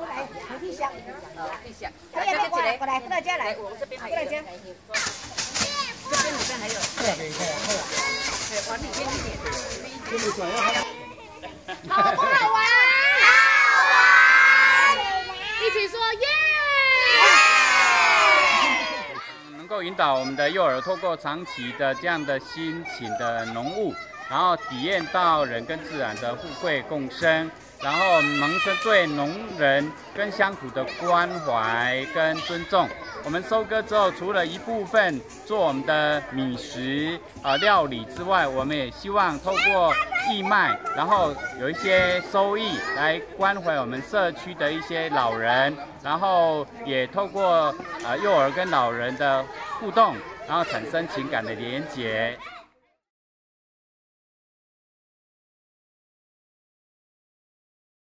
来，你去想，地下，过来过来过来，过来家来，这边还有，这边还有，往里面一点。好不好玩？好玩！一起说耶！引导我们的幼儿透过长期的这样的辛勤的农务，然后体验到人跟自然的互惠共生，然后萌生对农人跟乡土的关怀跟尊重。我们收割之后，除了一部分做我们的米食啊、呃、料理之外，我们也希望透过义卖，然后有一些收益来关怀我们社区的一些老人，然后也透过呃幼儿跟老人的互动，然后产生情感的连接。